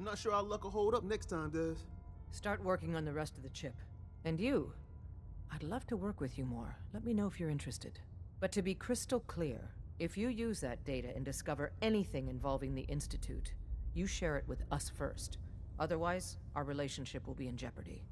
Not sure our luck will hold up next time, Des. Start working on the rest of the chip. And you? I'd love to work with you more. Let me know if you're interested. But to be crystal clear, if you use that data and discover anything involving the Institute, you share it with us first. Otherwise, our relationship will be in jeopardy.